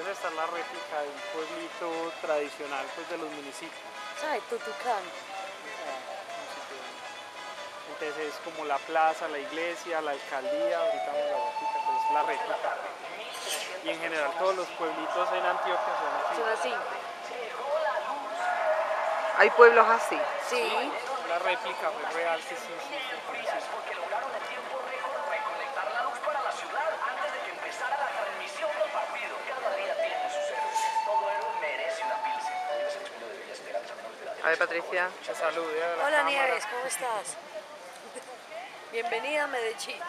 Entonces esta es la réplica de un pueblito tradicional pues, de los municipios. Ay, Tutucán. Entonces es como la plaza, la iglesia, la alcaldía, ahorita vamos a la botica, pues es la réplica. Y en general todos los pueblitos en Antioquia son así. Son así. Hay pueblos así. Sí. La réplica fue real que sí, sí. A ver, Patricia. Que salude a la Hola cámara. Nieves, ¿cómo estás? Bienvenida a Medellín.